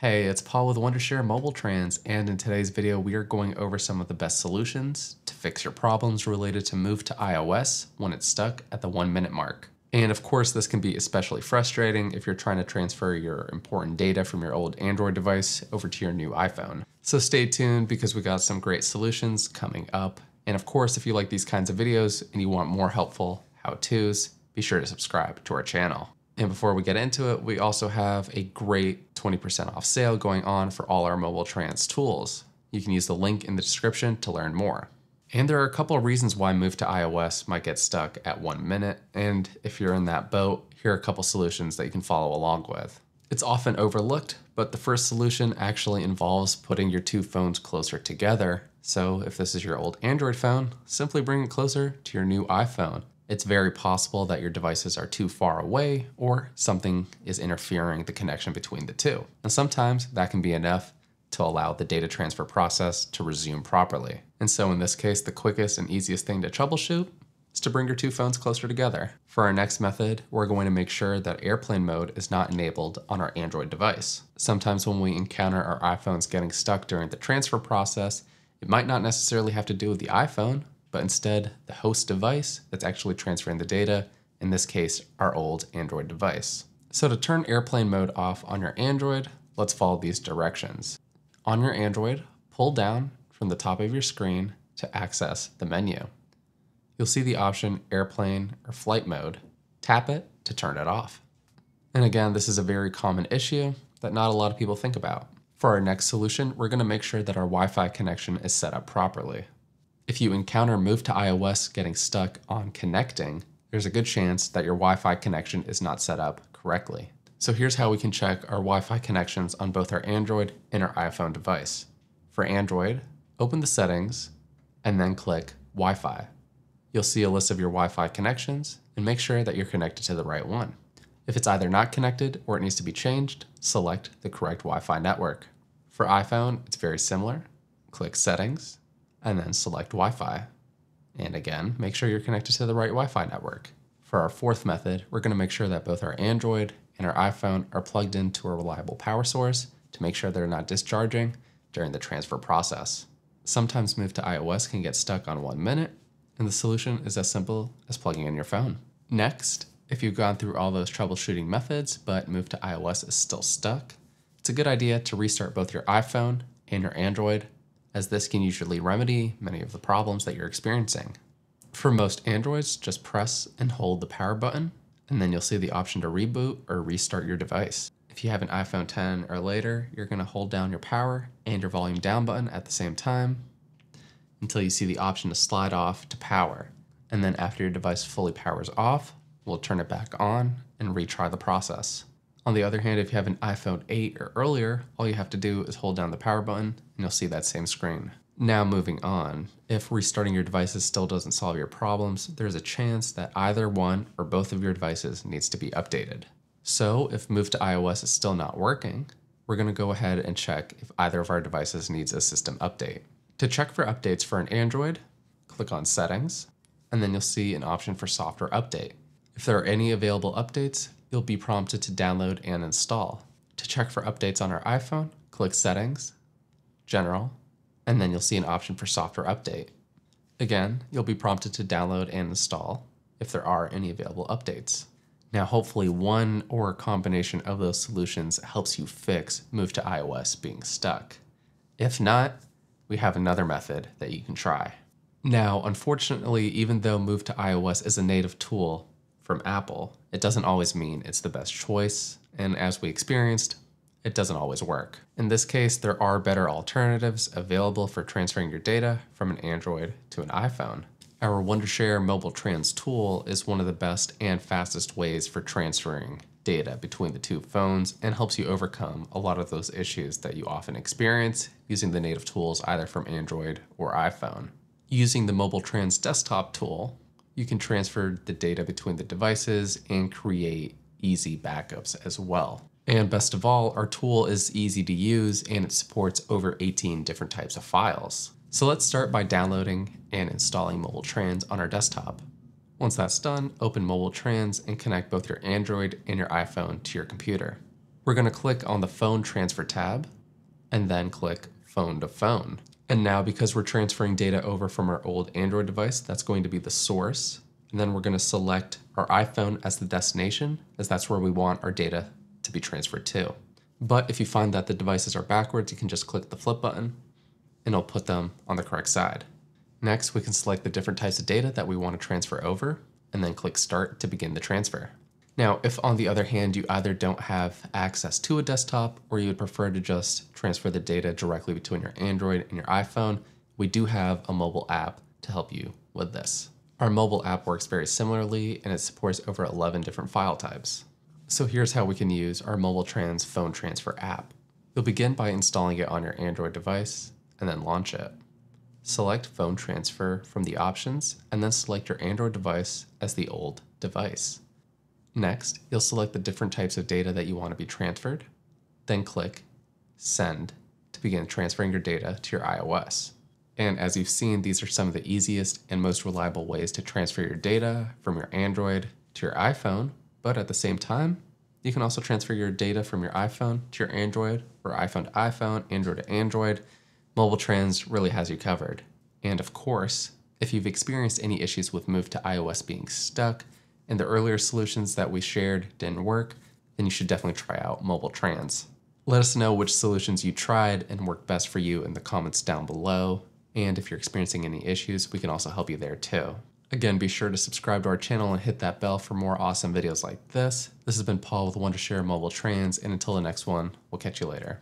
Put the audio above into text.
Hey, it's Paul with Wondershare MobileTrans, and in today's video, we are going over some of the best solutions to fix your problems related to move to iOS when it's stuck at the one minute mark. And of course, this can be especially frustrating if you're trying to transfer your important data from your old Android device over to your new iPhone. So stay tuned because we got some great solutions coming up. And of course, if you like these kinds of videos and you want more helpful how-tos, be sure to subscribe to our channel. And before we get into it, we also have a great 20% off sale going on for all our MobileTrans tools. You can use the link in the description to learn more. And there are a couple of reasons why move to iOS might get stuck at one minute. And if you're in that boat, here are a couple solutions that you can follow along with. It's often overlooked, but the first solution actually involves putting your two phones closer together. So if this is your old Android phone, simply bring it closer to your new iPhone. It's very possible that your devices are too far away or something is interfering the connection between the two. And sometimes that can be enough to allow the data transfer process to resume properly. And so in this case, the quickest and easiest thing to troubleshoot is to bring your two phones closer together. For our next method, we're going to make sure that airplane mode is not enabled on our Android device. Sometimes when we encounter our iPhones getting stuck during the transfer process, it might not necessarily have to do with the iPhone, but instead the host device that's actually transferring the data, in this case, our old Android device. So to turn airplane mode off on your Android, let's follow these directions. On your Android, pull down from the top of your screen to access the menu. You'll see the option airplane or flight mode. Tap it to turn it off. And again, this is a very common issue that not a lot of people think about. For our next solution, we're gonna make sure that our Wi-Fi connection is set up properly. If you encounter move to iOS getting stuck on connecting, there's a good chance that your Wi-Fi connection is not set up correctly. So here's how we can check our Wi-Fi connections on both our Android and our iPhone device. For Android, open the settings and then click Wi-Fi. You'll see a list of your Wi-Fi connections and make sure that you're connected to the right one. If it's either not connected or it needs to be changed, select the correct Wi-Fi network. For iPhone, it's very similar. Click Settings and then select Wi-Fi. And again, make sure you're connected to the right Wi-Fi network. For our fourth method, we're going to make sure that both our Android and our iPhone are plugged into a reliable power source to make sure they're not discharging during the transfer process. Sometimes move to iOS can get stuck on one minute, and the solution is as simple as plugging in your phone. Next, if you've gone through all those troubleshooting methods but move to iOS is still stuck, it's a good idea to restart both your iPhone and your Android, as this can usually remedy many of the problems that you're experiencing. For most Androids, just press and hold the power button and then you'll see the option to reboot or restart your device. If you have an iPhone 10 or later, you're going to hold down your power and your volume down button at the same time until you see the option to slide off to power. And then after your device fully powers off, we'll turn it back on and retry the process. On the other hand, if you have an iPhone 8 or earlier, all you have to do is hold down the power button and you'll see that same screen. Now moving on, if restarting your devices still doesn't solve your problems, there's a chance that either one or both of your devices needs to be updated. So if move to iOS is still not working, we're gonna go ahead and check if either of our devices needs a system update. To check for updates for an Android, click on settings, and then you'll see an option for software update. If there are any available updates, you'll be prompted to download and install. To check for updates on our iPhone, click settings, general, and then you'll see an option for software update. Again, you'll be prompted to download and install if there are any available updates. Now, hopefully one or a combination of those solutions helps you fix move to iOS being stuck. If not, we have another method that you can try. Now, unfortunately, even though move to iOS is a native tool from Apple, it doesn't always mean it's the best choice. And as we experienced, it doesn't always work. In this case, there are better alternatives available for transferring your data from an Android to an iPhone. Our Wondershare MobileTrans tool is one of the best and fastest ways for transferring data between the two phones and helps you overcome a lot of those issues that you often experience using the native tools either from Android or iPhone. Using the MobileTrans desktop tool, you can transfer the data between the devices and create easy backups as well. And best of all, our tool is easy to use and it supports over 18 different types of files. So let's start by downloading and installing MobileTrans on our desktop. Once that's done, open MobileTrans and connect both your Android and your iPhone to your computer. We're going to click on the phone transfer tab and then click phone to phone. And now because we're transferring data over from our old Android device, that's going to be the source. And then we're going to select our iPhone as the destination as that's where we want our data to be transferred to. But if you find that the devices are backwards, you can just click the flip button and it'll put them on the correct side. Next, we can select the different types of data that we want to transfer over and then click start to begin the transfer. Now, if on the other hand, you either don't have access to a desktop or you would prefer to just transfer the data directly between your Android and your iPhone, we do have a mobile app to help you with this. Our mobile app works very similarly and it supports over 11 different file types. So here's how we can use our MobileTrans phone transfer app. You'll begin by installing it on your Android device and then launch it. Select phone transfer from the options and then select your Android device as the old device. Next, you'll select the different types of data that you want to be transferred, then click Send to begin transferring your data to your iOS. And as you've seen, these are some of the easiest and most reliable ways to transfer your data from your Android to your iPhone, but at the same time, you can also transfer your data from your iPhone to your Android, or iPhone to iPhone, Android to Android. MobileTrans really has you covered. And of course, if you've experienced any issues with Move to iOS being stuck, and the earlier solutions that we shared didn't work, then you should definitely try out MobileTrans. Let us know which solutions you tried and worked best for you in the comments down below. And if you're experiencing any issues, we can also help you there too. Again, be sure to subscribe to our channel and hit that bell for more awesome videos like this. This has been Paul with Wondershare MobileTrans, and until the next one, we'll catch you later.